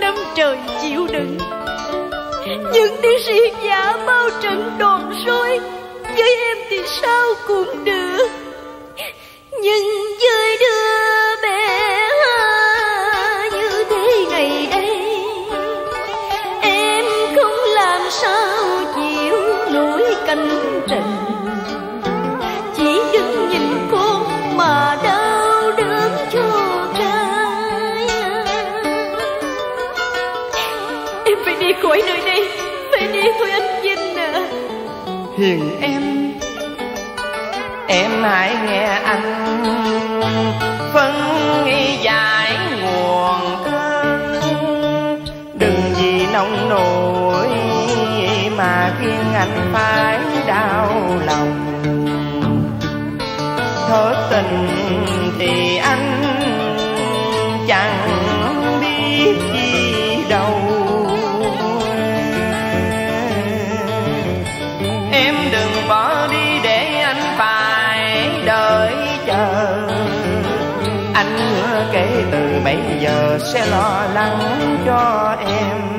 trăm trời chịu đựng, những tiếng sĩ giả bao trận đòn rối, với em thì sao cũng được. Nhưng với đứa bé như thế ngày đây em không làm sao chịu nổi canh trận. Chỉ đứng nhìn cô phải đi khỏi nơi đây phải đi thôi anh Vinh à hiền. Em. Em hãy nghe anh phân nghi giải nguồn cơn. Đừng vì nông nổi mà khiến anh phải đau lòng. Thất tình thì anh hứa kể từ bây giờ sẽ lo lắng cho em.